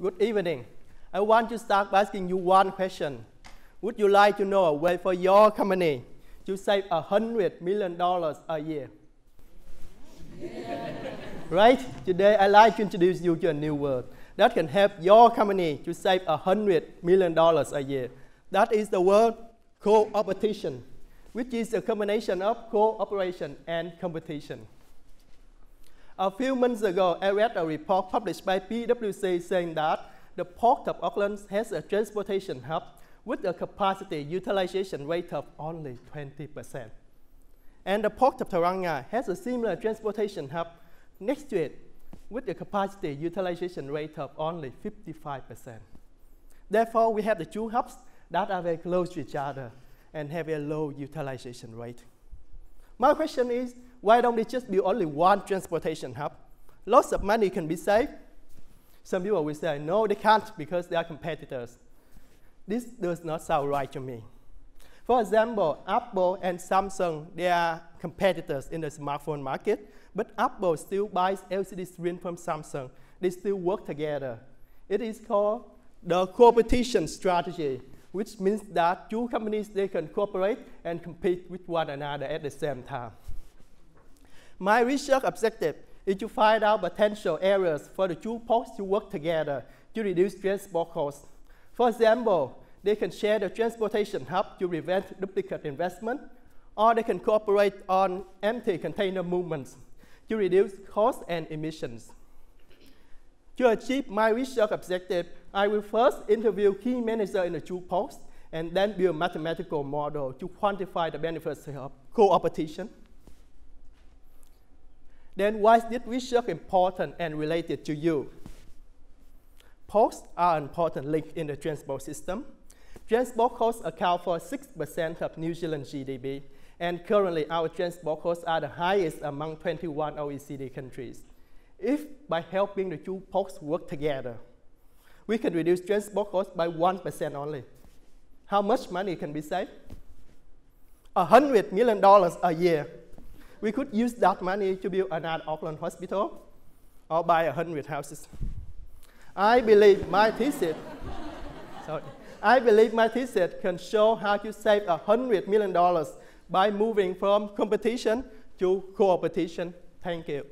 Good evening. I want to start by asking you one question. Would you like to know a way for your company to save $100 million a year? right? Today, I'd like to introduce you to a new word that can help your company to save $100 million a year. That is the word co-opetition, which is a combination of cooperation and competition. A few months ago, I read a report published by PwC saying that the Port of Auckland has a transportation hub with a capacity utilization rate of only 20%. And the Port of Tauranga has a similar transportation hub next to it with a capacity utilization rate of only 55%. Therefore, we have the two hubs that are very close to each other and have a low utilization rate. My question is, why don't we just build only one transportation hub? Lots of money can be saved. Some people will say, no, they can't because they are competitors. This does not sound right to me. For example, Apple and Samsung, they are competitors in the smartphone market, but Apple still buys LCD screen from Samsung. They still work together. It is called the co-opetition strategy which means that two companies, they can cooperate and compete with one another at the same time. My research objective is to find out potential areas for the two ports to work together to reduce transport costs. For example, they can share the transportation hub to prevent duplicate investment, or they can cooperate on empty container movements to reduce costs and emissions. To achieve my research objective, I will first interview key managers in the two posts and then build a mathematical model to quantify the benefits of co-opetition. Then why is this research important and related to you? Ports are an important link in the transport system. Transport costs account for 6% of New Zealand GDP, and currently our transport costs are the highest among 21 OECD countries. If by helping the two ports work together, we can reduce transport costs by 1% only. How much money can be saved? $100 million a year. We could use that money to build another Auckland hospital or buy a 100 houses. I believe my thesis, sorry, I believe my thesis can show how to save a $100 million by moving from competition to co-opetition. Thank you.